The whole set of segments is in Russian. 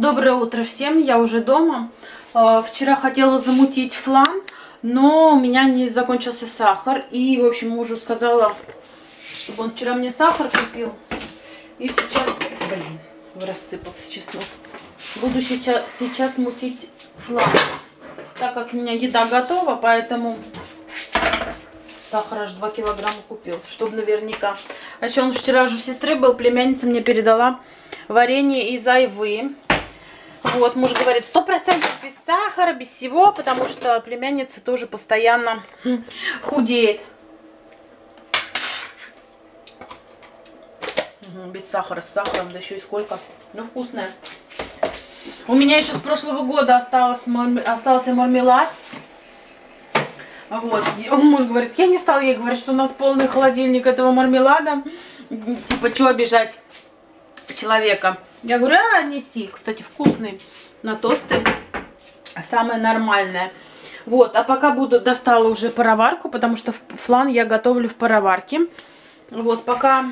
Доброе утро всем, я уже дома. Э, Вчера хотела замутить флан, но у меня не закончился сахар. И, в общем, мужу сказала, чтобы он вчера мне сахар купил. И сейчас, блин, рассыпался чеснок. Буду сейчас, сейчас мутить флан. Так как у меня еда готова, поэтому сахара аж 2 килограмма купил, чтобы наверняка. А еще он вчера же у сестры был, племянница мне передала варенье из айвы. Вот, муж говорит, сто процентов без сахара, без всего, потому что племянница тоже постоянно хм, худеет. Без сахара, с сахаром, да еще и сколько. Ну, вкусная. У меня еще с прошлого года осталось, остался мармелад. Вот. И муж говорит, я не стал ей говорить, что у нас полный холодильник этого мармелада. Типа, что обижать человека. Я говорю, а, неси. Кстати, вкусный на тосты. Самое нормальное. Вот, а пока буду, достала уже пароварку, потому что флан я готовлю в пароварке. Вот, пока...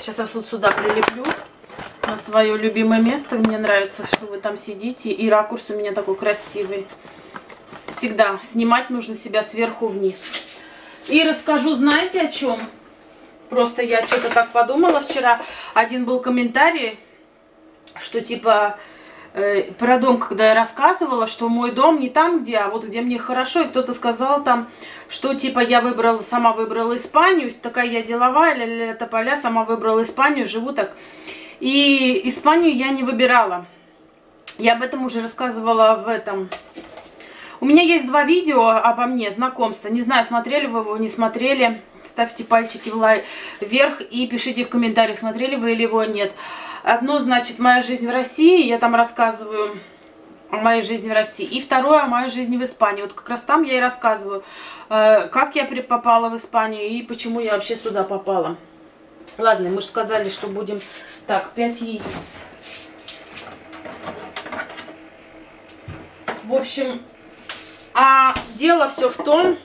Сейчас я вот сюда прилеплю на свое любимое место. Мне нравится, что вы там сидите. И ракурс у меня такой красивый. Всегда снимать нужно себя сверху вниз. И расскажу, знаете, о чем? Просто я что-то так подумала вчера. Один был комментарий, что типа э, про дом, когда я рассказывала, что мой дом не там, где, а вот где мне хорошо. И кто-то сказал там, что типа я выбрала, сама выбрала Испанию, такая я деловая, ля-ля-ля, тополя, сама выбрала Испанию, живу так. И Испанию я не выбирала. Я об этом уже рассказывала в этом. У меня есть два видео обо мне, знакомство. Не знаю, смотрели вы его, не смотрели. Ставьте пальчики вверх и пишите в комментариях, смотрели вы или его нет. Одно, значит, моя жизнь в России. Я там рассказываю о моей жизни в России. И второе о моей жизни в Испании. Вот как раз там я и рассказываю, э, как я попала в Испанию и почему я вообще сюда попала. Ладно, мы же сказали, что будем... Так, 5 яиц. В общем, а дело все в том,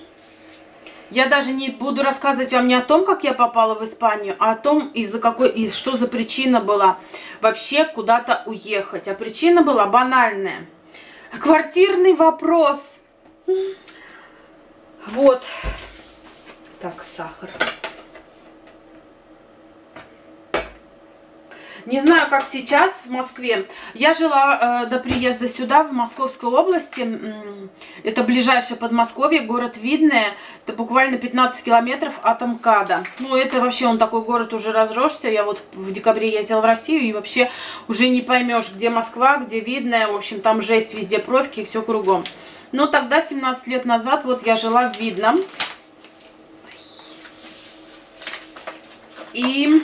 я даже не буду рассказывать вам не о том, как я попала в Испанию, а о том, из-за какой, из что за причина была вообще куда-то уехать. А причина была банальная. Квартирный вопрос. Вот. Так, сахар. Не знаю, как сейчас в Москве. Я жила э, до приезда сюда, в Московской области. Это ближайшее Подмосковье, город Видное. Это буквально 15 километров от МКАДа. Ну, это вообще он такой город уже разросся. Я вот в декабре ездила в Россию и вообще уже не поймешь, где Москва, где Видное. В общем, там жесть, везде пробки, все кругом. Но тогда, 17 лет назад, вот я жила в Видном. И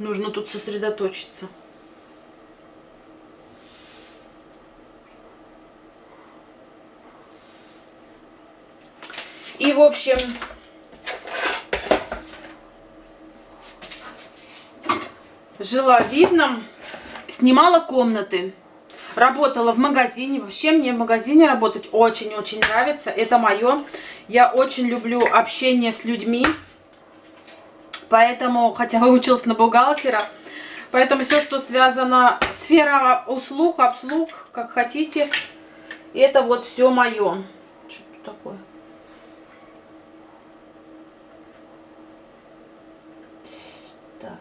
Нужно тут сосредоточиться. И, в общем, жила в Видном, снимала комнаты, работала в магазине. Вообще мне в магазине работать очень-очень нравится. Это мое. Я очень люблю общение с людьми. Поэтому, хотя выучилась на бухгалтера, поэтому все, что связано, сфера услуг, обслуг, как хотите, это вот все мое. Что тут такое? Так.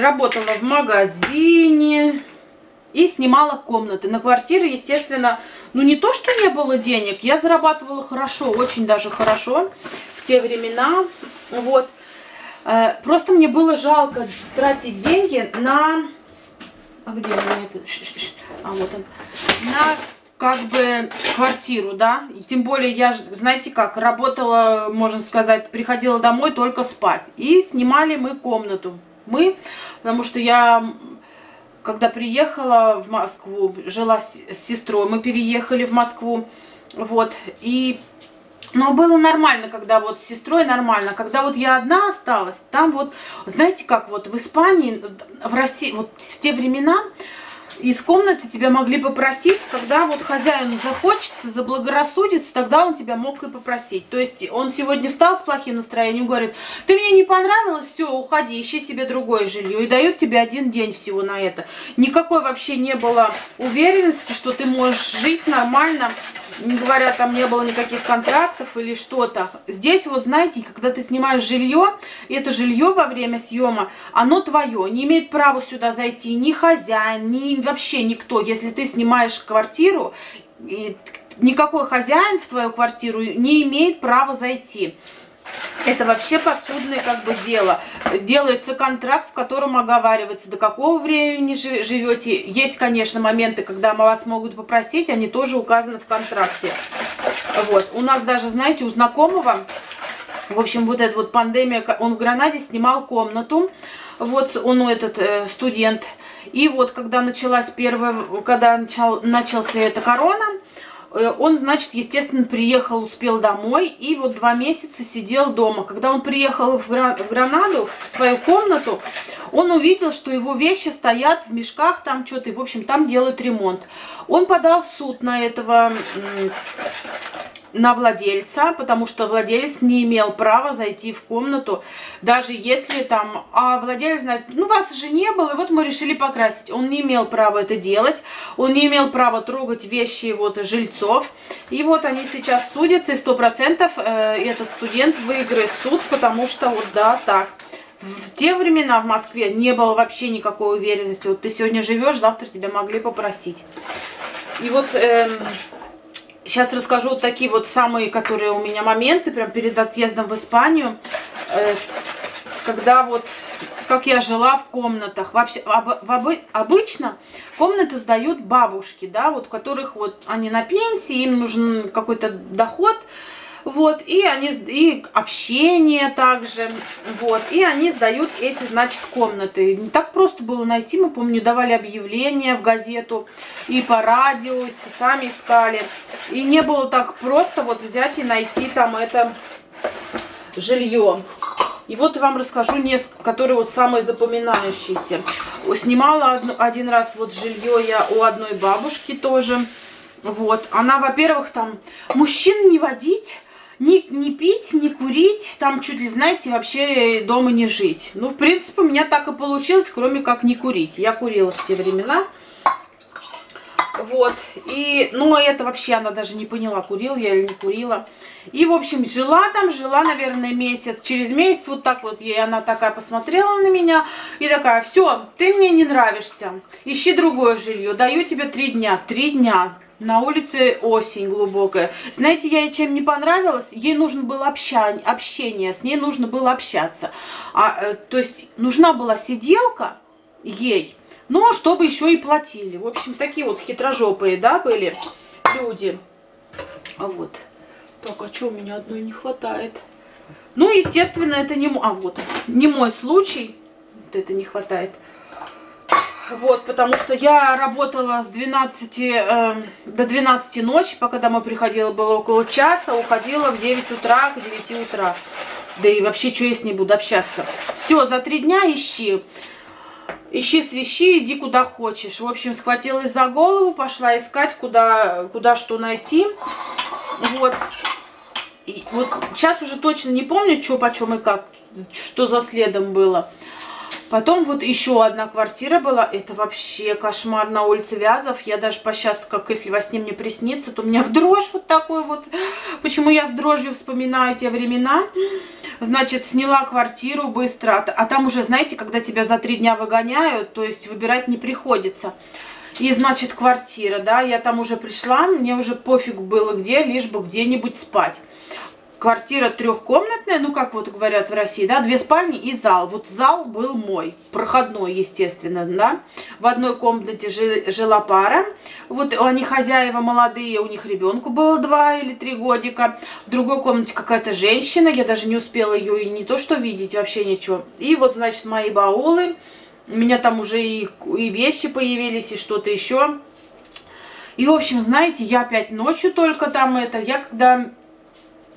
Работала в магазине и снимала комнаты. На квартиры, естественно, ну не то, что не было денег, я зарабатывала хорошо, очень даже хорошо в те времена. Вот. Э, Просто мне было жалко тратить деньги на... А где у меня это? А вот он. На как бы квартиру, да. И тем более я, знаете как, работала, можно сказать, приходила домой только спать. И снимали мы комнату. Мы, потому что я когда приехала в Москву, жила с, сестрой, мы переехали в Москву, вот, и, но было нормально, когда вот с сестрой нормально, когда вот я одна осталась, там вот, знаете как, вот в Испании, в России, вот в те времена, из комнаты тебя могли попросить, когда вот хозяину захочется, заблагорассудится, тогда он тебя мог и попросить. То есть он сегодня встал с плохим настроением, говорит, ты мне не понравилось, все, уходи, ищи себе другое жилье. И дают тебе один день всего на это. Никакой вообще не было уверенности, что ты можешь жить нормально, не говоря, там не было никаких контрактов или что-то. Здесь вот, знаете, когда ты снимаешь жилье, это жилье во время съема, оно твое, не имеет права сюда зайти ни хозяин, ни вообще никто. Если ты снимаешь квартиру, никакой хозяин в твою квартиру не имеет права зайти. Это вообще подсудное как бы дело. Делается контракт, в котором оговаривается, до какого времени живете. Есть, конечно, моменты, когда вас могут попросить, они тоже указаны в контракте. Вот. У нас даже, знаете, у знакомого, в общем, вот эта вот пандемия, он в Гранаде снимал комнату, вот он, этот э, студент, и вот когда началась первая, когда начал, начался эта корона, он, значит, естественно, приехал, успел домой и вот два месяца сидел дома. Когда он приехал в, Гранаду, в свою комнату, он увидел, что его вещи стоят в мешках, там что-то, и, в общем, там делают ремонт. Он подал в суд на этого на владельца, потому что владелец не имел права зайти в комнату, даже если там, а владелец знает, ну вас же не было, и вот мы решили покрасить. Он не имел права это делать, он не имел права трогать вещи вот жильцов. И вот они сейчас судятся, и сто процентов э, этот студент выиграет суд, потому что вот да, так. В те времена в Москве не было вообще никакой уверенности. Вот ты сегодня живешь, завтра тебя могли попросить. И вот... Э, Сейчас расскажу вот такие вот самые, которые у меня моменты, прям перед отъездом в Испанию, э, когда вот, как я жила в комнатах. Вообще, об, в, обычно комнаты сдают бабушки, да, вот у которых вот они на пенсии, им нужен какой-то доход, вот, и они, и общение также, вот, и они сдают эти, значит, комнаты. Не так просто было найти, мы, помню, давали объявления в газету, и по радио, и сами искали. И не было так просто вот взять и найти там это жилье. И вот вам расскажу несколько, которые вот самые запоминающиеся. Снимала один раз вот жилье я у одной бабушки тоже. Вот, она, во-первых, там мужчин не водить, не, не пить, не курить, там чуть ли, знаете, вообще дома не жить. Ну, в принципе, у меня так и получилось, кроме как не курить. Я курила в те времена. Вот, и, ну, это вообще она даже не поняла, курил я или не курила. И, в общем, жила там, жила, наверное, месяц. Через месяц вот так вот ей она такая посмотрела на меня и такая, все, ты мне не нравишься, ищи другое жилье, даю тебе три дня. Три дня. На улице осень глубокая. Знаете, я ей чем не понравилась? Ей нужно было общение, общение с ней нужно было общаться. А, э, то есть нужна была сиделка ей, но чтобы еще и платили. В общем, такие вот хитрожопые, да, были люди. А вот. Так, а что у меня одной не хватает? Ну, естественно, это не, а, вот, не мой случай. Вот это не хватает. Вот, потому что я работала с 12 э, до 12 ночи, пока домой приходила, было около часа, уходила в 9 утра, к 9 утра. Да и вообще, что я с ней буду общаться? Все, за три дня ищи. Ищи свищи, иди куда хочешь. В общем, схватилась за голову, пошла искать, куда, куда что найти. Вот. И вот сейчас уже точно не помню, что почем и как, что за следом было. Потом вот еще одна квартира была. Это вообще кошмар на улице Вязов. Я даже по сейчас, как если во сне мне приснится, то у меня в дрожь вот такой вот. Почему я с дрожью вспоминаю те времена? Значит, сняла квартиру быстро. А там уже, знаете, когда тебя за три дня выгоняют, то есть выбирать не приходится. И, значит, квартира, да, я там уже пришла, мне уже пофиг было где, лишь бы где-нибудь спать квартира трехкомнатная, ну, как вот говорят в России, да, две спальни и зал. Вот зал был мой, проходной, естественно, да. В одной комнате жила пара, вот они хозяева молодые, у них ребенку было два или три годика. В другой комнате какая-то женщина, я даже не успела ее и не то что видеть, вообще ничего. И вот, значит, мои баулы, у меня там уже и, и вещи появились, и что-то еще. И, в общем, знаете, я опять ночью только там это, я когда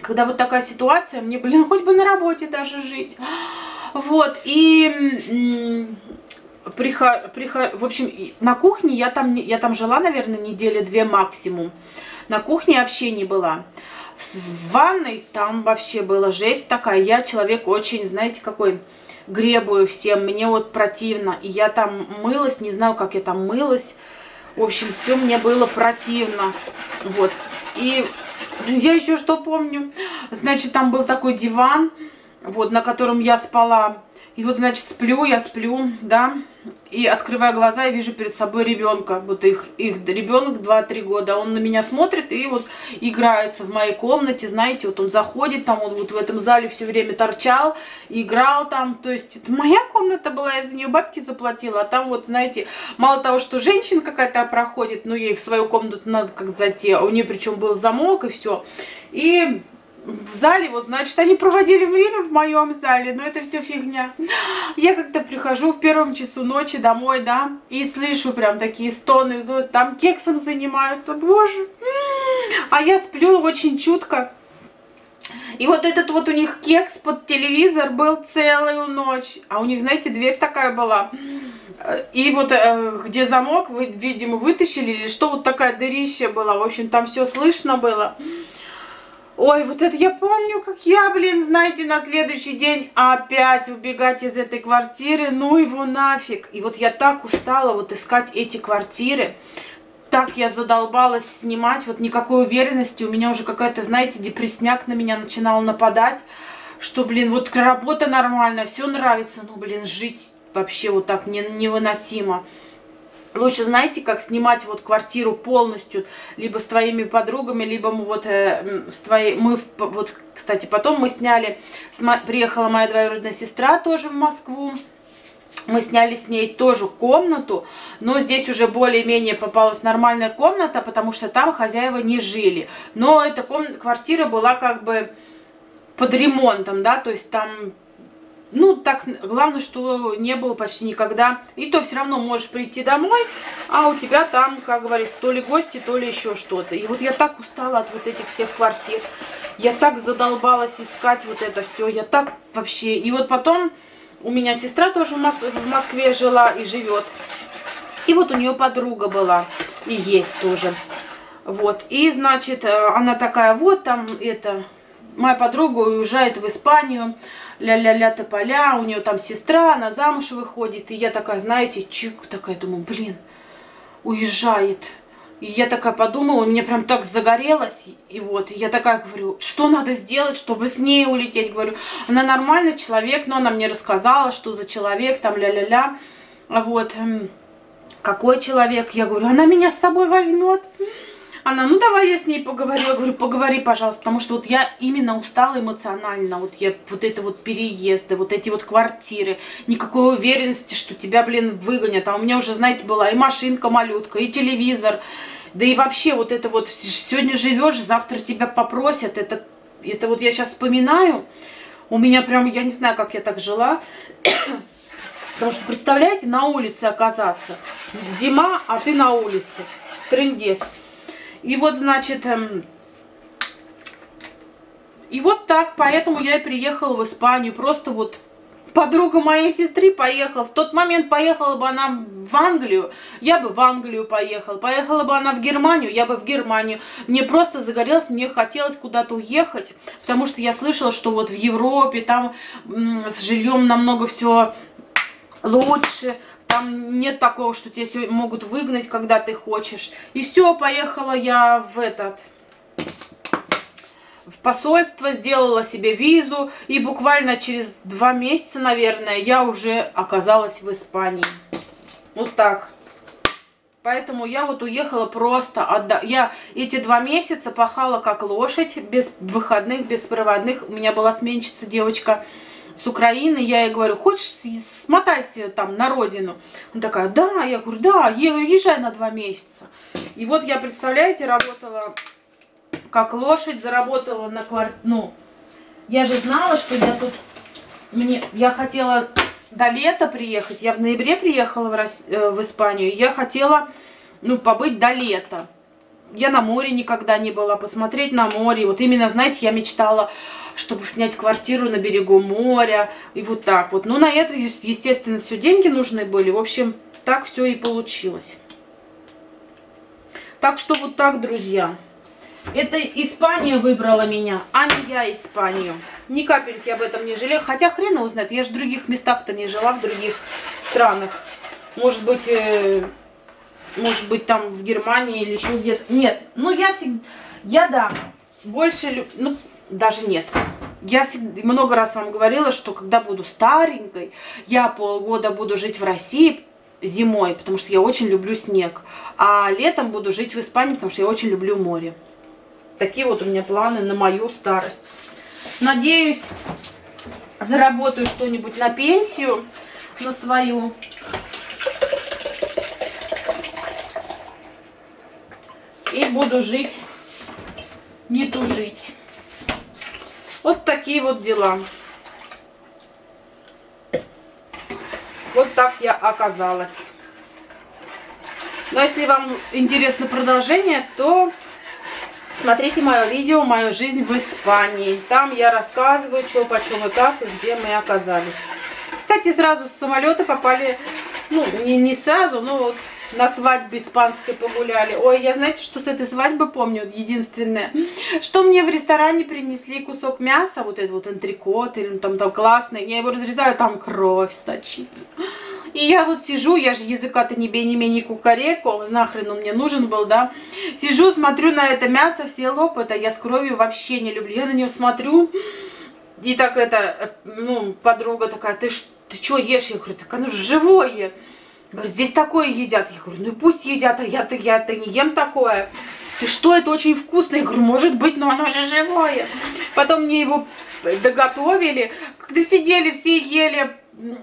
когда вот такая ситуация, мне, блин, хоть бы на работе даже жить. Вот, и прихожу, прихожу, в общем, на кухне я там, я там жила, наверное, недели две максимум. На кухне вообще не была. В ванной там вообще была жесть такая. Я человек очень, знаете, какой гребую всем. Мне вот противно. И я там мылась, не знаю, как я там мылась. В общем, все мне было противно. Вот. И я еще что помню. Значит, там был такой диван, вот, на котором я спала. И вот, значит, сплю, я сплю, да, и открывая глаза, я вижу перед собой ребенка. Вот их, их ребенок 2-3 года. Он на меня смотрит и вот играется в моей комнате, знаете, вот он заходит, там он вот в этом зале все время торчал, играл там. То есть это моя комната была, я за нее бабки заплатила. А там вот, знаете, мало того, что женщина какая-то проходит, ну ей в свою комнату надо как зайти, а у нее причем был замок и все. И в зале, вот, значит, они проводили время в моем зале, но это все фигня. Я как-то прихожу в первом часу ночи домой, да, и слышу прям такие стоны, там кексом занимаются, боже. А я сплю очень чутко. И вот этот вот у них кекс под телевизор был целую ночь. А у них, знаете, дверь такая была. И вот э, где замок, видимо, вытащили, или что, вот такая дырища была. В общем, там все слышно было. Ой, вот это я помню, как я, блин, знаете, на следующий день опять убегать из этой квартиры, ну его нафиг. И вот я так устала вот искать эти квартиры, так я задолбалась снимать, вот никакой уверенности, у меня уже какая-то, знаете, депрессняк на меня начинал нападать, что, блин, вот работа нормальная, все нравится, ну, блин, жить вообще вот так не, невыносимо. Лучше знаете, как снимать вот квартиру полностью, либо с твоими подругами, либо мы вот э, с твоей, мы вот, кстати, потом мы сняли, приехала моя двоюродная сестра тоже в Москву, мы сняли с ней тоже комнату, но здесь уже более-менее попалась нормальная комната, потому что там хозяева не жили. Но эта комната, квартира была как бы под ремонтом, да, то есть там ну, так, главное, что не было почти никогда. И то все равно можешь прийти домой, а у тебя там, как говорится, то ли гости, то ли еще что-то. И вот я так устала от вот этих всех квартир. Я так задолбалась искать вот это все. Я так вообще... И вот потом у меня сестра тоже в, Мос в Москве жила и живет. И вот у нее подруга была. И есть тоже. Вот. И, значит, э, она такая, вот там, это... Моя подруга уезжает в Испанию ля-ля-ля тополя, у нее там сестра, она замуж выходит. И я такая, знаете, чик, такая, думаю, блин, уезжает. И я такая подумала, мне прям так загорелось. И вот, я такая говорю, что надо сделать, чтобы с ней улететь? Говорю, она нормальный человек, но она мне рассказала, что за человек, там ля-ля-ля. Вот, какой человек? Я говорю, она меня с собой возьмет. Она, ну давай я с ней поговорю. Я говорю, поговори, пожалуйста, потому что вот я именно устала эмоционально. Вот я, вот это вот переезды, вот эти вот квартиры. Никакой уверенности, что тебя, блин, выгонят. А у меня уже, знаете, была и машинка малютка, и телевизор. Да и вообще вот это вот, сегодня живешь, завтра тебя попросят. Это, это вот я сейчас вспоминаю. У меня прям, я не знаю, как я так жила. Потому что, представляете, на улице оказаться. Зима, а ты на улице. Трындец. И вот, значит, эм, и вот так, поэтому я и приехала в Испанию. Просто вот подруга моей сестры поехала. В тот момент поехала бы она в Англию, я бы в Англию поехала. Поехала бы она в Германию, я бы в Германию. Мне просто загорелось, мне хотелось куда-то уехать, потому что я слышала, что вот в Европе там с жильем намного все лучше там нет такого, что тебя могут выгнать, когда ты хочешь. И все, поехала я в этот в посольство, сделала себе визу, и буквально через два месяца, наверное, я уже оказалась в Испании. Вот так. Поэтому я вот уехала просто, отда... я эти два месяца пахала как лошадь, без выходных, без проводных. У меня была сменщица девочка, с Украины, я ей говорю, хочешь, смотайся там на родину. Она такая, да, я говорю, да, езжай на два месяца. И вот я, представляете, работала как лошадь, заработала на квартиру, ну, я же знала, что я тут, мне, я хотела до лета приехать, я в ноябре приехала в, Рос... Э, в Испанию, я хотела, ну, побыть до лета. Я на море никогда не была, посмотреть на море. Вот именно, знаете, я мечтала, чтобы снять квартиру на берегу моря. И вот так вот. Ну, на это, естественно, все деньги нужны были. В общем, так все и получилось. Так что вот так, друзья. Это Испания выбрала меня, а не я Испанию. Ни капельки об этом не жалею. Хотя хрена узнает, я же в других местах-то не жила, в других странах. Может быть, э, может быть там в Германии или еще где-то. Нет, ну я всегда, я да, больше, ну даже нет. Я всегда, много раз вам говорила, что когда буду старенькой, я полгода буду жить в России зимой, потому что я очень люблю снег. А летом буду жить в Испании, потому что я очень люблю море. Такие вот у меня планы на мою старость. Надеюсь, заработаю что-нибудь на пенсию, на свою. И буду жить, не тужить. Вот такие вот дела. Вот так я оказалась. Но если вам интересно продолжение, то Смотрите мое видео «Моя жизнь в Испании». Там я рассказываю, что, почем и как, и где мы оказались. Кстати, сразу с самолета попали, ну, не, не сразу, но вот на свадьбе испанской погуляли. Ой, я знаете, что с этой свадьбы помню, единственное, что мне в ресторане принесли кусок мяса, вот этот вот антрикот, или там, там классный, я его разрезаю, там кровь сочится. И я вот сижу, я же языка-то не бей, не менее кукареку, нахрен он мне нужен был, да. Сижу, смотрю на это мясо, все лопают, а я с кровью вообще не люблю. Я на него смотрю, и так это, ну, подруга такая, ты, ты что ешь? Я говорю, так оно же живое. Говорит, здесь такое едят. Я говорю, ну и пусть едят, а я-то я-то не ем такое. Ты что, это очень вкусно. Я говорю, может быть, но оно же живое. Потом мне его доготовили. Когда сидели, все ели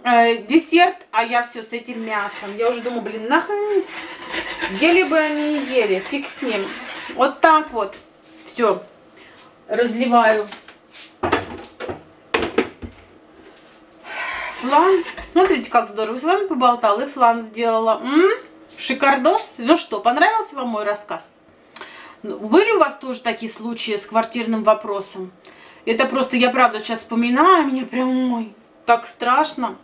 э, десерт, а я все с этим мясом. Я уже думаю, блин, нахрен, ели бы они и ели, фиг с ним. Вот так вот, все, разливаю. Флан, смотрите, как здорово, с вами поболтал и флан сделала. М -м? Шикардос. Ну что, понравился вам мой рассказ? Ну, были у вас тоже такие случаи с квартирным вопросом? Это просто, я правда сейчас вспоминаю, мне прям, ой, так страшно.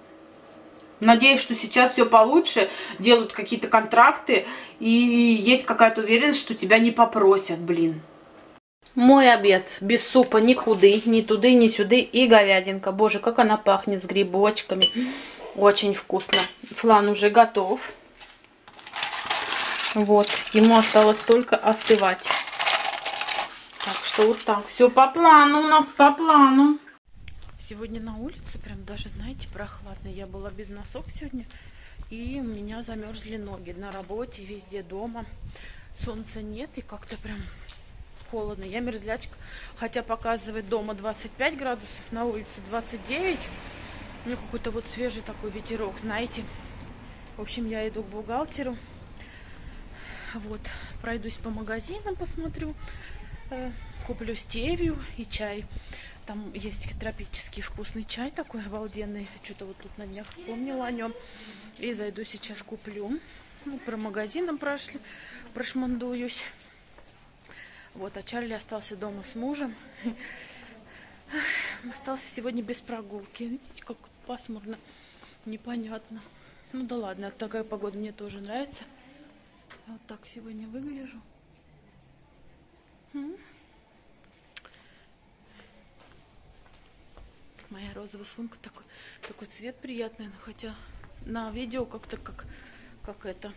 Надеюсь, что сейчас все получше, делают какие-то контракты, и есть какая-то уверенность, что тебя не попросят, блин. Мой обед без супа никуда, ни туды, ни сюды. И говядинка. Боже, как она пахнет с грибочками. Очень вкусно. Флан уже готов. Вот, ему осталось только остывать. Так что вот так. Все по плану у нас, по плану. Сегодня на улице прям даже, знаете, прохладно. Я была без носок сегодня, и у меня замерзли ноги. На работе, везде дома. Солнца нет, и как-то прям холодно. Я мерзлячка, хотя показывает дома 25 градусов, на улице 29. Ну, какой-то вот свежий такой ветерок, знаете. В общем, я иду к бухгалтеру. Вот, пройдусь по магазинам, посмотрю. Э, куплю стевию и чай. Там есть тропический вкусный чай такой обалденный. Что-то вот тут на днях вспомнила о нем. И зайду сейчас куплю. Ну, про магазином прошли, прошмандуюсь. Вот, а Чарли остался дома с мужем. Остался сегодня без прогулки. Видите, как пасмурно, непонятно. Ну да ладно, такая погода мне тоже нравится. Вот так сегодня выгляжу. моя розовая сумка. Такой, такой цвет приятный, но хотя на видео как-то как, как это,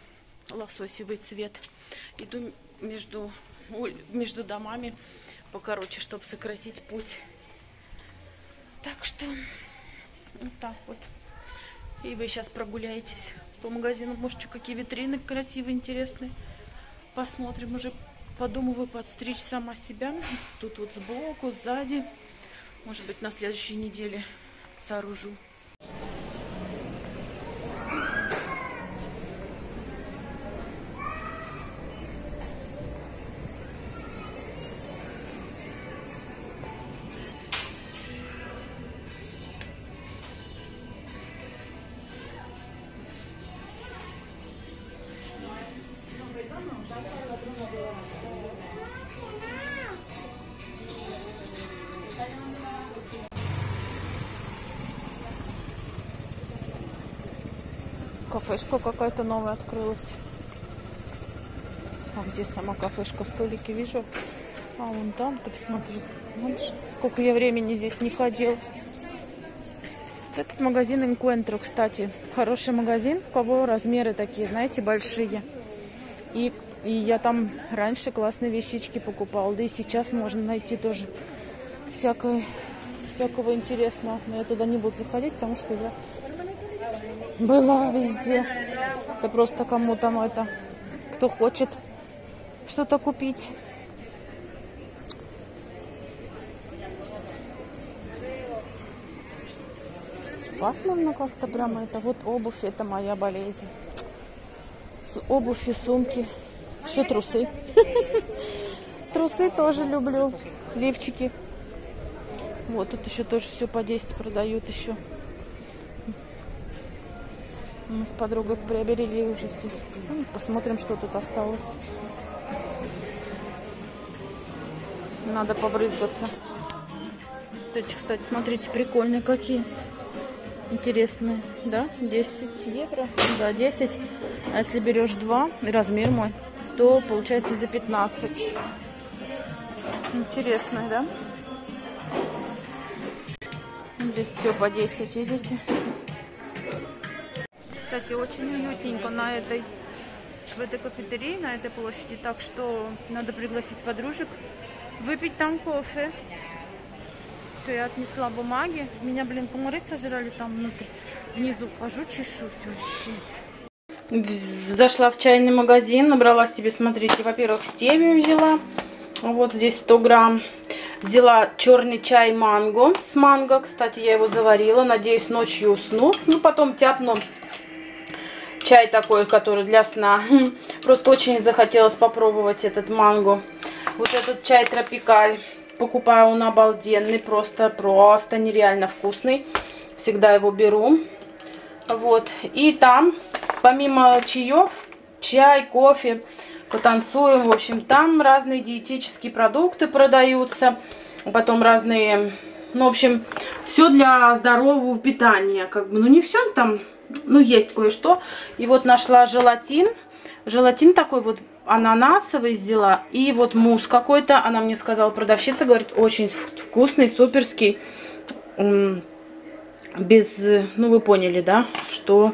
лососевый цвет. Иду между, между домами покороче, чтобы сократить путь. Так что вот так вот. И вы сейчас прогуляетесь по магазину. Может, что какие витрины красивые, интересные. Посмотрим. Уже подумываю подстричь сама себя. Тут вот сбоку, сзади. Может быть, на следующей неделе сооружу. Кафешка какая-то новая открылась. А где сама кафешка? Столики вижу. А вон там, ты посмотри. сколько я времени здесь не ходил. Этот магазин Encuentro, кстати. Хороший магазин. У кого размеры такие, знаете, большие. И, и я там раньше классные вещички покупал. Да и сейчас можно найти тоже всякое, всякого интересного. Но я туда не буду заходить, потому что я была везде. Это просто кому там это, кто хочет что-то купить. Пасмурно как-то прямо это. Вот обувь, это моя болезнь. Обувь и сумки. Еще трусы. Трусы тоже люблю. Левчики. Вот тут еще тоже все по 10 продают еще. Мы с подругой приобрели уже здесь. Ну, посмотрим, что тут осталось. Надо побрызгаться. Эти, кстати, смотрите, прикольные какие. Интересные, да? 10 евро. Да, 10. А если берешь 2, размер мой, то получается за 15. Интересные, да? Здесь все по 10, видите? Кстати, очень уютненько на этой в этой кафетерии, на этой площади. Так что надо пригласить подружек выпить там кофе. Все, я отнесла бумаги. Меня, блин, комары сожрали там внутри. Внизу хожу, чешусь вообще. Зашла в чайный магазин, набрала себе, смотрите, во-первых, стевию взяла. Вот здесь 100 грамм. Взяла черный чай манго с манго. Кстати, я его заварила. Надеюсь, ночью усну. Ну, потом тяпну чай такой, который для сна. Просто очень захотелось попробовать этот манго. Вот этот чай тропикаль. Покупаю, он обалденный. Просто, просто нереально вкусный. Всегда его беру. Вот. И там, помимо чаев, чай, кофе, потанцуем. В общем, там разные диетические продукты продаются. Потом разные... Ну, в общем, все для здорового питания. Как бы, ну, не все там, ну, есть кое-что. И вот нашла желатин. Желатин такой вот ананасовый взяла. И вот мусс какой-то. Она мне сказала, продавщица, говорит, очень вкусный, суперский. Без, ну, вы поняли, да, что...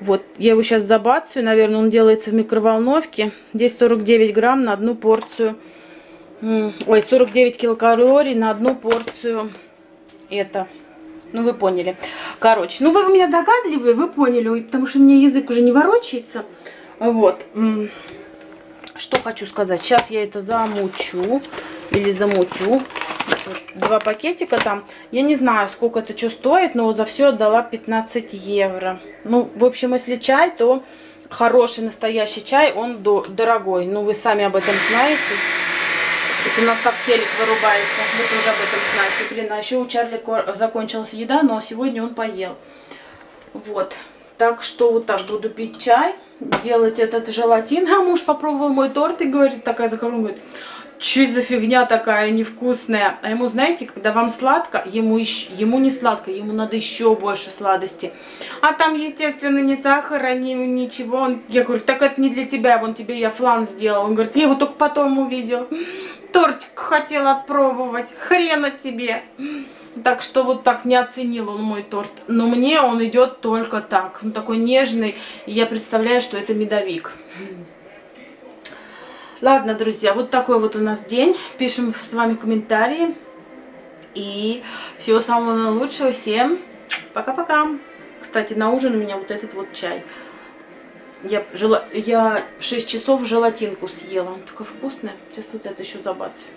Вот, я его сейчас забацаю, наверное, он делается в микроволновке. Здесь 49 грамм на одну порцию. Ой, 49 килокалорий на одну порцию. Это, ну вы поняли. Короче, ну вы у меня догадливые, вы поняли, потому что мне язык уже не ворочается. Вот. Что хочу сказать. Сейчас я это замучу или замутю. Два пакетика там. Я не знаю, сколько это что стоит, но за все отдала 15 евро. Ну, в общем, если чай, то хороший настоящий чай, он дорогой. Ну, вы сами об этом знаете. Это у нас так телек вырубается. Вы тоже об этом знаете. Блин, а еще у Чарли закончилась еда, но сегодня он поел. Вот. Так что вот так буду пить чай, делать этот желатин. А муж попробовал мой торт и говорит, такая захорона, говорит, что за фигня такая невкусная. А ему, знаете, когда вам сладко, ему, еще, ему не сладко, ему надо еще больше сладости. А там, естественно, ни сахара, ни ничего. Он, я говорю, так это не для тебя, вон тебе я флан сделал. Он говорит, я его только потом увидел. Тортик хотел отпробовать, хрена тебе. Так что вот так не оценил он мой торт. Но мне он идет только так. Он такой нежный. И я представляю, что это медовик. Ладно, друзья, вот такой вот у нас день. Пишем с вами комментарии. И всего самого лучшего всем. Пока-пока. Кстати, на ужин у меня вот этот вот чай. Я, жела... я 6 часов желатинку съела. Он такой вкусный. Сейчас вот это еще забацаю.